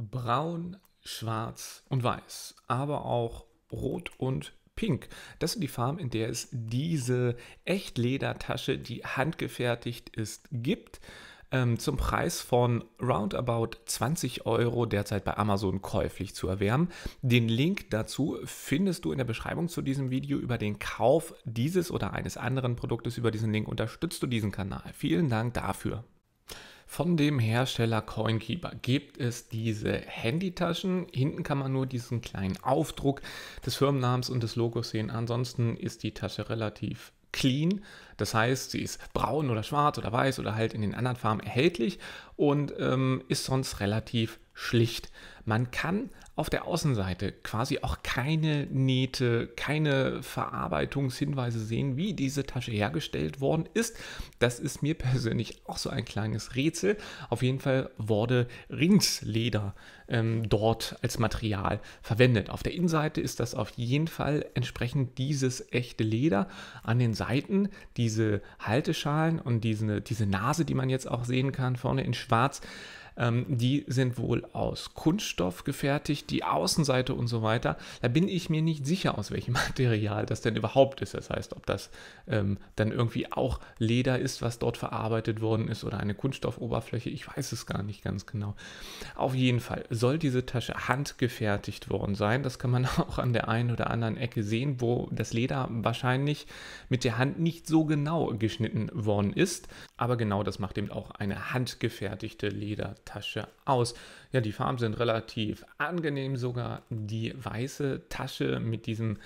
braun, schwarz und weiß, aber auch rot und pink. Das sind die Farben, in der es diese Echtledertasche, die handgefertigt ist, gibt. Ähm, zum Preis von roundabout 20 Euro derzeit bei Amazon käuflich zu erwärmen. Den Link dazu findest du in der Beschreibung zu diesem Video. Über den Kauf dieses oder eines anderen Produktes über diesen Link unterstützt du diesen Kanal. Vielen Dank dafür. Von dem Hersteller CoinKeeper gibt es diese Handytaschen. Hinten kann man nur diesen kleinen Aufdruck des Firmennamens und des Logos sehen. Ansonsten ist die Tasche relativ clean. Das heißt, sie ist braun oder schwarz oder weiß oder halt in den anderen Farben erhältlich und ähm, ist sonst relativ schlicht. Man kann auf der Außenseite quasi auch keine Nähte, keine Verarbeitungshinweise sehen, wie diese Tasche hergestellt worden ist. Das ist mir persönlich auch so ein kleines Rätsel. Auf jeden Fall wurde Ringsleder ähm, dort als Material verwendet. Auf der Innenseite ist das auf jeden Fall entsprechend dieses echte Leder. An den Seiten diese Halteschalen und diese, diese Nase, die man jetzt auch sehen kann, vorne in schwarz ähm, die sind wohl aus Kunststoff gefertigt, die Außenseite und so weiter. Da bin ich mir nicht sicher, aus welchem Material das denn überhaupt ist. Das heißt, ob das ähm, dann irgendwie auch Leder ist, was dort verarbeitet worden ist oder eine Kunststoffoberfläche. Ich weiß es gar nicht ganz genau. Auf jeden Fall soll diese Tasche handgefertigt worden sein. Das kann man auch an der einen oder anderen Ecke sehen, wo das Leder wahrscheinlich mit der Hand nicht so genau geschnitten worden ist. Aber genau das macht eben auch eine handgefertigte Ledertasche. Tasche aus. Ja, die Farben sind relativ angenehm sogar. Die weiße Tasche mit diesem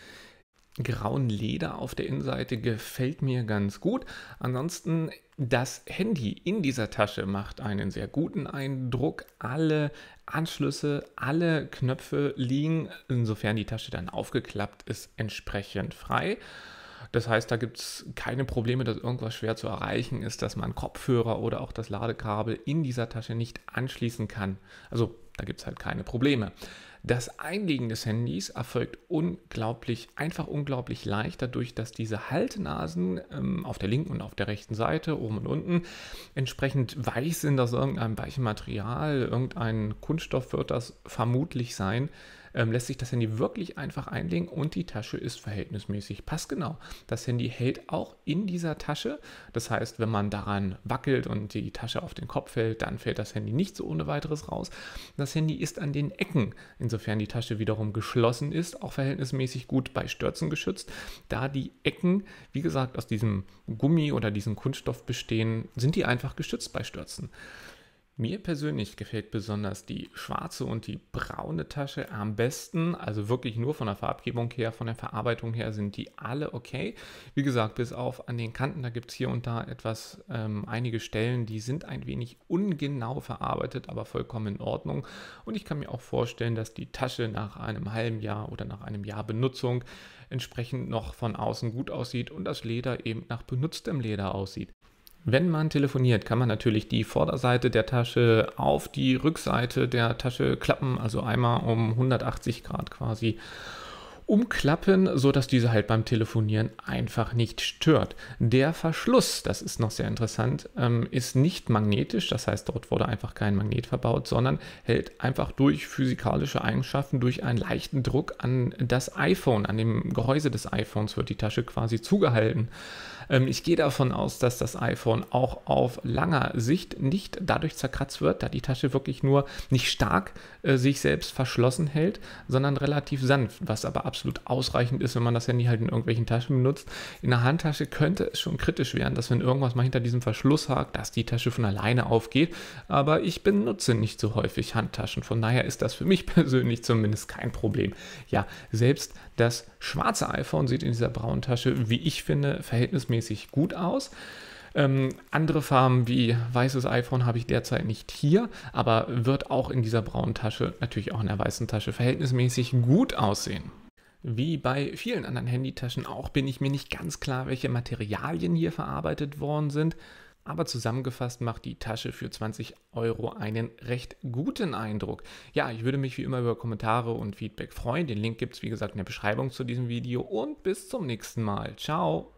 grauen Leder auf der Innenseite gefällt mir ganz gut. Ansonsten das Handy in dieser Tasche macht einen sehr guten Eindruck. Alle Anschlüsse, alle Knöpfe liegen, insofern die Tasche dann aufgeklappt ist, entsprechend frei. Das heißt, da gibt es keine Probleme, dass irgendwas schwer zu erreichen ist, dass man Kopfhörer oder auch das Ladekabel in dieser Tasche nicht anschließen kann. Also da gibt es halt keine Probleme. Das Einlegen des Handys erfolgt unglaublich, einfach unglaublich leicht, dadurch, dass diese Haltenasen ähm, auf der linken und auf der rechten Seite, oben und unten, entsprechend weich sind aus irgendeinem weichen Material, irgendein Kunststoff wird das vermutlich sein ähm, lässt sich das Handy wirklich einfach einlegen und die Tasche ist verhältnismäßig passgenau. Das Handy hält auch in dieser Tasche. Das heißt, wenn man daran wackelt und die Tasche auf den Kopf fällt, dann fällt das Handy nicht so ohne weiteres raus. Das Handy ist an den Ecken, insofern die Tasche wiederum geschlossen ist, auch verhältnismäßig gut bei Stürzen geschützt. Da die Ecken, wie gesagt, aus diesem Gummi oder diesem Kunststoff bestehen, sind die einfach geschützt bei Stürzen. Mir persönlich gefällt besonders die schwarze und die braune Tasche am besten. Also wirklich nur von der Farbgebung her, von der Verarbeitung her sind die alle okay. Wie gesagt, bis auf an den Kanten, da gibt es hier und da etwas, ähm, einige Stellen, die sind ein wenig ungenau verarbeitet, aber vollkommen in Ordnung. Und ich kann mir auch vorstellen, dass die Tasche nach einem halben Jahr oder nach einem Jahr Benutzung entsprechend noch von außen gut aussieht und das Leder eben nach benutztem Leder aussieht. Wenn man telefoniert, kann man natürlich die Vorderseite der Tasche auf die Rückseite der Tasche klappen, also einmal um 180 Grad quasi umklappen, sodass diese halt beim Telefonieren einfach nicht stört. Der Verschluss, das ist noch sehr interessant, ähm, ist nicht magnetisch, das heißt, dort wurde einfach kein Magnet verbaut, sondern hält einfach durch physikalische Eigenschaften, durch einen leichten Druck an das iPhone, an dem Gehäuse des iPhones wird die Tasche quasi zugehalten. Ähm, ich gehe davon aus, dass das iPhone auch auf langer Sicht nicht dadurch zerkratzt wird, da die Tasche wirklich nur nicht stark äh, sich selbst verschlossen hält, sondern relativ sanft, was aber absolut ausreichend ist, wenn man das Handy halt in irgendwelchen Taschen benutzt. In der Handtasche könnte es schon kritisch werden, dass wenn irgendwas mal hinter diesem Verschluss hakt, dass die Tasche von alleine aufgeht. Aber ich benutze nicht so häufig Handtaschen, von daher ist das für mich persönlich zumindest kein Problem. Ja, selbst das schwarze iPhone sieht in dieser braunen Tasche, wie ich finde, verhältnismäßig gut aus. Ähm, andere Farben wie weißes iPhone habe ich derzeit nicht hier, aber wird auch in dieser braunen Tasche, natürlich auch in der weißen Tasche, verhältnismäßig gut aussehen. Wie bei vielen anderen Handytaschen auch bin ich mir nicht ganz klar, welche Materialien hier verarbeitet worden sind. Aber zusammengefasst macht die Tasche für 20 Euro einen recht guten Eindruck. Ja, ich würde mich wie immer über Kommentare und Feedback freuen. Den Link gibt es wie gesagt in der Beschreibung zu diesem Video und bis zum nächsten Mal. Ciao!